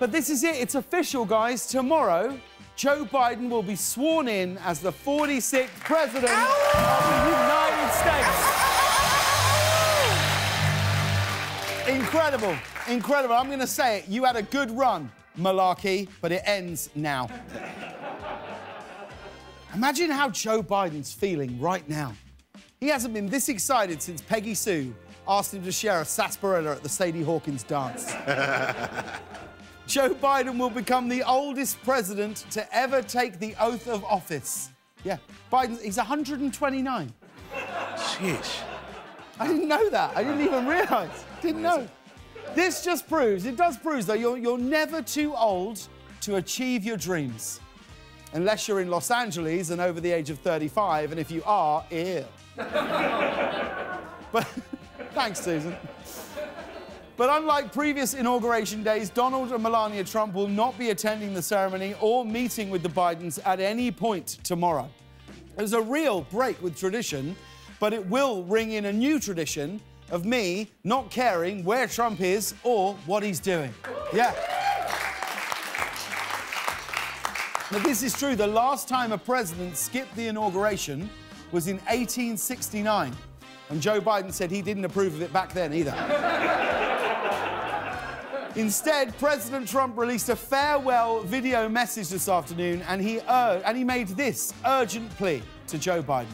But this is it. It's official, guys. Tomorrow, Joe Biden will be sworn in as the 46th president of the United States. Incredible. Incredible. I'm going to say it. You had a good run, Malarkey, but it ends now. Imagine how Joe Biden's feeling right now. He hasn't been this excited since Peggy Sue asked him to share a sarsaparilla at the Sadie Hawkins dance. Joe Biden will become the oldest president to ever take the oath of office. Yeah, Biden, he's 129. Sheesh. I didn't know that. I didn't even realise. Didn't know. This just proves, it does prove, though, you're, you're never too old to achieve your dreams. Unless you're in Los Angeles and over the age of 35, and if you are, ill. but thanks, Susan. But unlike previous inauguration days, Donald and Melania Trump will not be attending the ceremony or meeting with the Bidens at any point tomorrow. There's a real break with tradition, but it will ring in a new tradition of me not caring where Trump is or what he's doing. Yeah. Now, this is true. The last time a president skipped the inauguration was in 1869. And Joe Biden said he didn't approve of it back then either. Instead, President Trump released a farewell video message this afternoon and he, ur- and he made this urgent plea to Joe Biden.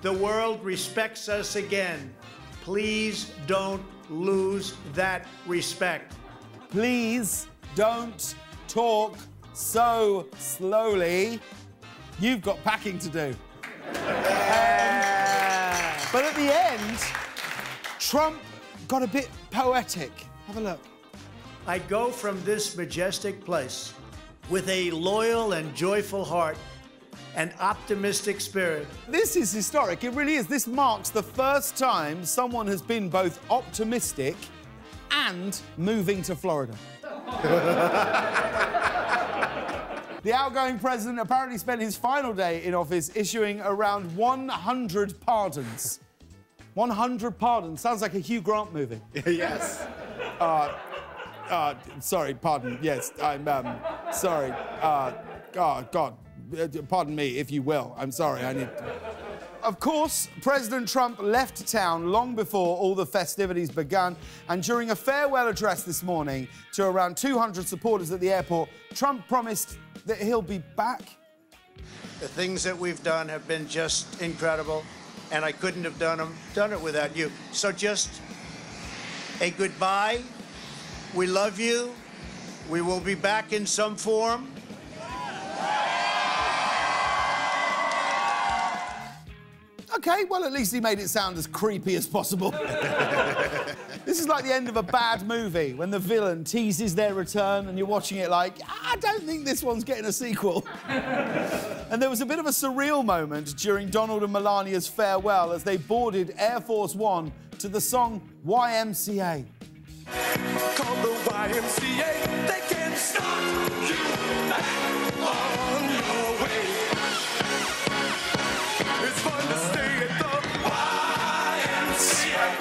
The world respects us again. Please don't lose that respect. Please don't talk so slowly. You've got packing to do. But at the end, Trump got a bit poetic. Have a look. I go from this majestic place with a loyal and joyful heart and optimistic spirit. This is historic. It really is. This marks the first time someone has been both optimistic and moving to Florida. the outgoing president apparently spent his final day in office issuing around 100 pardons. 100 pardons. Sounds like a Hugh Grant movie. yes. Uh, sorry, pardon. Yes, I'm um, sorry. Uh, oh, God, Uh, pardon me, if you will. I'm sorry. I need. Of course, President Trump left town long before all the festivities began, and during a farewell address this morning to around 200 supporters at the airport, Trump promised that he'll be back. The things that we've done have been just incredible, and I couldn't have done them, done it without you. So just a goodbye. We love you. We will be back in some form. Okay, well, at least he made it sound as creepy as possible. this is like the end of a bad movie when the villain teases their return and you're watching it like, I don't think this one's getting a sequel. and there was a bit of a surreal moment during Donald and Melania's farewell as they boarded Air Force One to the song YMCA. Called the YMCA. They can start you back on your way. It's fun to stay at the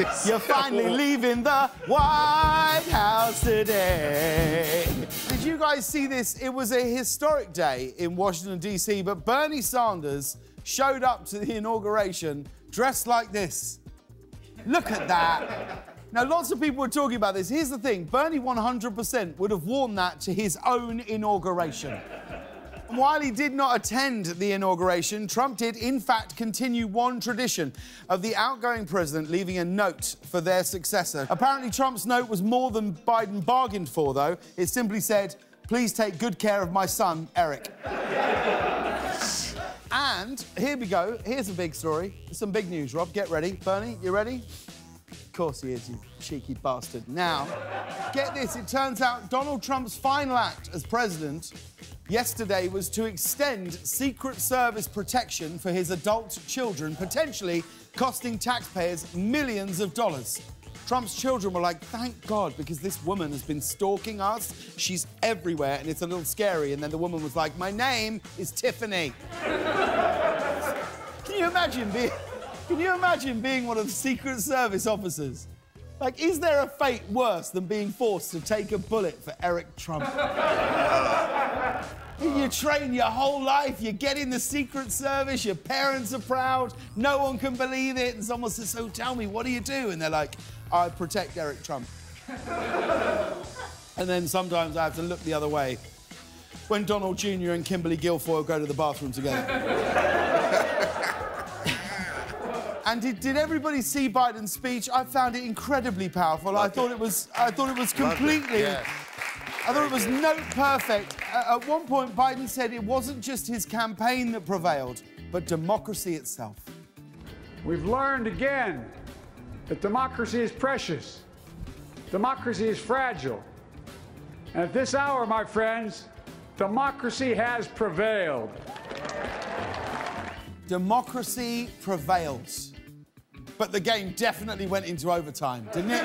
YMCA. You're finally leaving the White House today. Did you guys see this? It was a historic day in Washington, D.C., but Bernie Sanders showed up to the inauguration dressed like this. Look at that. Now, lots of people were talking about this. Here's the thing Bernie 100% would have worn that to his own inauguration. And While he did not attend the inauguration, Trump did, in fact, continue one tradition of the outgoing president leaving a note for their successor. Apparently, Trump's note was more than Biden bargained for, though. It simply said, Please take good care of my son, Eric. and here we go. Here's a big story. Some big news, Rob. Get ready. Bernie, you ready? Of course he is, you cheeky bastard. Now, get this. It turns out Donald Trump's final act as president yesterday was to extend Secret Service protection for his adult children, potentially costing taxpayers millions of dollars. Trump's children were like, thank God, because this woman has been stalking us. She's everywhere, and it's a little scary. And then the woman was like, my name is Tiffany. Can you imagine being... Can you imagine being one of the Secret Service officers? Like, is there a fate worse than being forced to take a bullet for Eric Trump? you train your whole life, you get in the Secret Service, your parents are proud, no one can believe it, and someone says, So tell me, what do you do? And they're like, I protect Eric Trump. and then sometimes I have to look the other way when Donald Jr. and Kimberly Guilfoyle go to the bathroom together. and did, did everybody see Biden's speech? I found it incredibly powerful. I thought it was I thought it was completely I thought it was note perfect. Uh, at one point, Biden said it wasn't just his campaign that prevailed, but democracy itself. We've learned again that democracy is precious, democracy is fragile. And at this hour, my friends, democracy has prevailed. Democracy prevails. But the game definitely went into overtime, didn't it?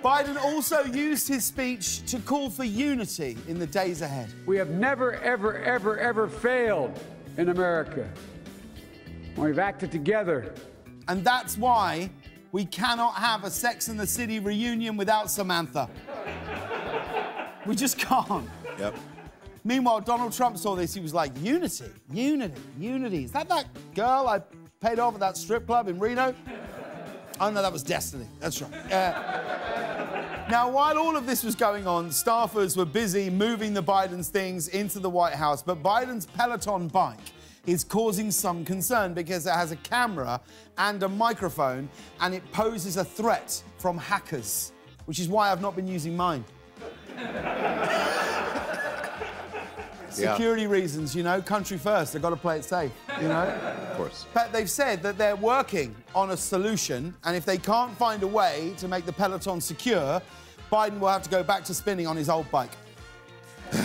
Biden also used his speech to call for unity in the days ahead. We have never, ever, ever, ever failed in America. We've acted together. And that's why we cannot have a Sex and the City reunion without Samantha. we just can't. Yep. Meanwhile, Donald Trump saw this. He was like, unity, unity, unity. Is that that girl I paid off at that strip club in Reno? Oh, no, that was Destiny. That's right. Uh, now, while all of this was going on, staffers were busy moving the Biden's things into the White House, but Biden's Peloton bike is causing some concern because it has a camera and a microphone and it poses a threat from hackers, which is why I've not been using mine. Yeah. Security reasons, you know, country first, they've got to play it safe, you know? Of course. But they've said that they're working on a solution, and if they can't find a way to make the peloton secure, Biden will have to go back to spinning on his old bike. That's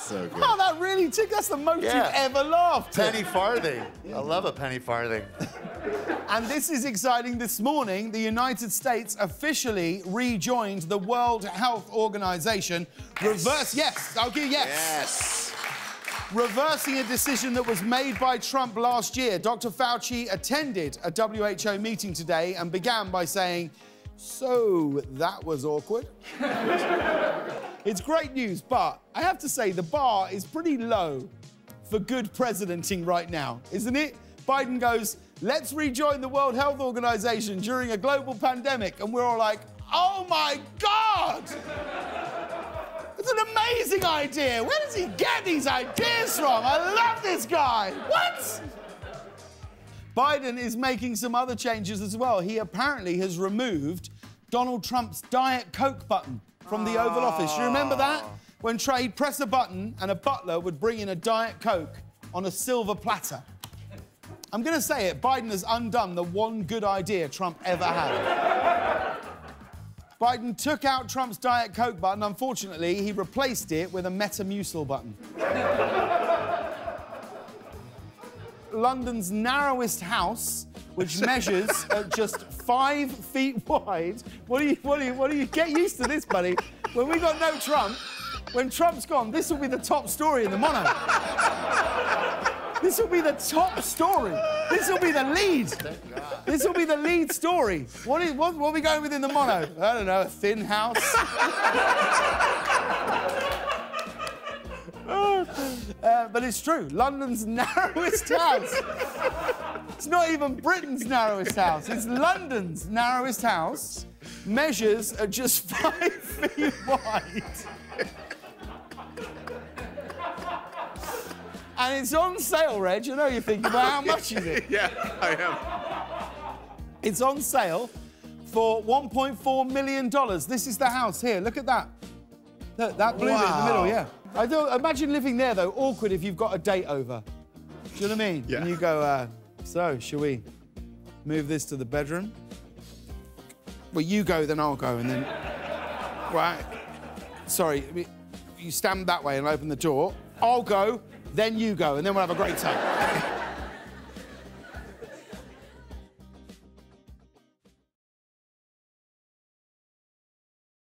so good. Oh, that really took. That's the most Yeah. you've ever laughed. Penny farthing. I love a penny farthing. And this is exciting. This morning, the United States officially rejoined the World Health Organization. Reverse, yes, I'll yes. Yes. Reversing a decision that was made by Trump last year, Dr. Fauci attended a WHO meeting today and began by saying, So that was awkward. it's great news, but I have to say the bar is pretty low for good presidenting right now, isn't it? Biden goes, Let's rejoin the World Health Organization during a global pandemic. And we're all like, Oh my God! An amazing idea. Where does he get these ideas from? I love this guy. What? Biden is making some other changes as well. He apparently has removed Donald Trump's Diet Coke button from the Oval Office. You remember ah. that? When Trey press a button and a butler would bring in a Diet Coke on a silver platter. I'm going to say it Biden has undone the one good idea Trump ever had. Biden took out Trump's Diet Coke button. Unfortunately, he replaced it with a Metamucil button. London's narrowest house, which measures at just five feet wide. What do you, what do you, what do you get used to this, buddy? When we got no Trump, when Trump's gone, this will be the top story in the mono. This will be the top story. This will be the lead. This will be the lead story. What, is, what, what are we going with in the mono? I don't know, a thin house. Uh, but it's true. London's narrowest house. It's not even Britain's narrowest house. It's London's narrowest house. Measures at just five feet wide. And it's on sale, Reg. You know you're thinking, well, how much is it? Yeah, I am. It's on sale for $1.4 million. This is the house here. Look at that. Look, that blue bit in the middle, yeah. I do imagine living there though, awkward if you've got a date over. Do you know what I mean? Yeah. And you go, uh, so shall we move this to the bedroom? Well, you go, then I'll go, and then. right. Sorry, you stand that way and open the door. I'll go, then you go, and then we'll have a great time.